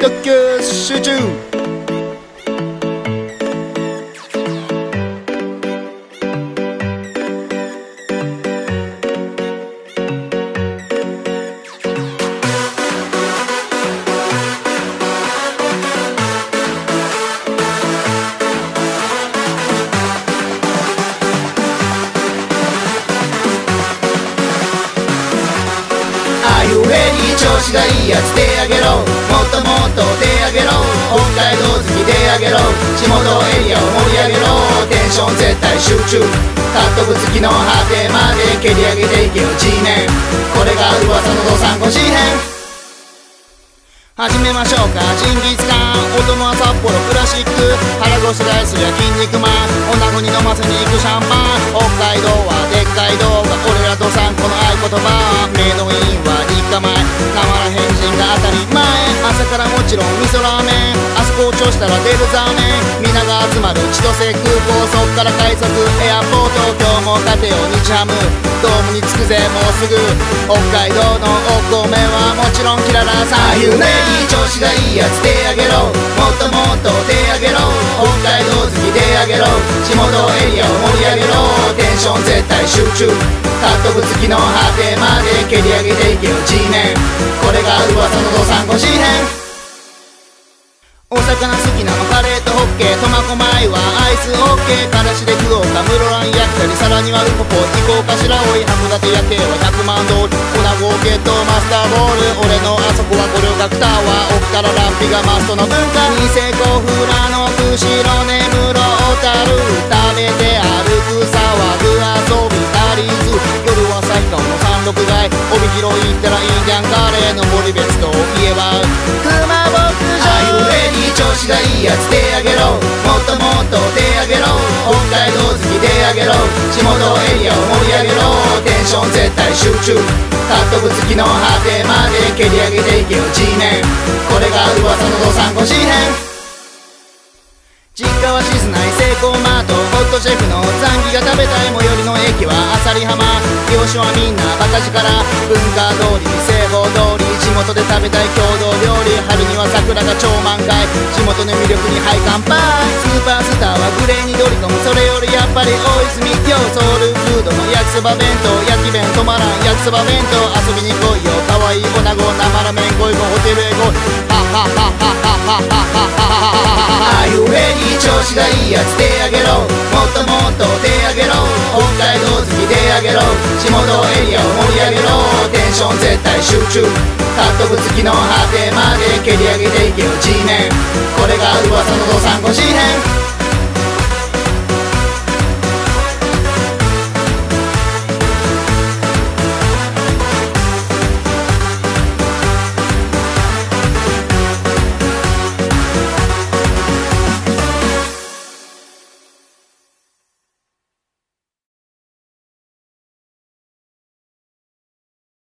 꺾여 수중 調子がいいやつ手あげろ。もっともっと手あげろ。北海道好き手あげろ。地元エリアを盛り上げろ。テンション絶対集中。カットぶつきの果てまで蹴り上げていけよ G メン。これが噂のドサンコ G 編始めましょうか。ジンギスカン音のは札幌クラシック。腹ごしらえすりゃ筋肉マン。女子に飲ませに行くシャンパン。北海道ちろん味噌ラーメンあそこを調したら出るザーメン皆が集まる千歳空港そっから快速エアポート今日も勝てよ日ハム。ドームに着くぜもうすぐ北海道のお米はもちろんキララさんゆねに調子がいいやつ手あげろ。もっともっと手あげろ。北海道好き手あげろ。地元エリアを盛り上げろ。テンション絶対集中カットぶつきの果てまで蹴り上げていけよ G メン。これが噂のドサンコ G 編お魚好きなのカレーとホッケー。苫小牧はアイスオッケーからしで食おうか室蘭焼きたりさらにはウポポ行こうかしら。おい函館夜景は100万通り。粉合計とマスターボール。俺のあそこは五稜郭タワー。奥からランピがマストの文化。ニセコフラの釧路根室小樽。食べて歩く騒ぐ遊び足りず。夜は最高の山麓街。帯広行ったらいいじゃんカレーの森別といえば子がいいやつ手あげろ。もっともっと手あげろ。北海道好き手あげろ。地元エリアを盛り上げろ。テンション絶対集中。カットぶつきの果てまで蹴り上げていけよ。G メン。これが噂のドサンコ G 編。実家は静内セイコーマート。ホットシェフのザンギが食べたい最寄りの駅は朝里浜。漁師はみんなバカ力文化通り西方通り。地元で食べたい郷土地元の魅力にはい乾杯スーパースターはグレーに乗り込むそれよりやっぱり大泉洋ソウルフードの焼きそば弁当焼き弁止まらん焼きそば弁当遊びに来いよ可愛い女子生ラメンゴイゴホテルへ来いはははははははははあいうえに調子がいいやつ手あげろ。もっともっと手あげろ北海道好き手あげろ地元エリアを盛り上げろ。テンション絶対集中。カットぶつきの果てまで蹴り上げていけよ G メンこれが噂のドサ三五四編。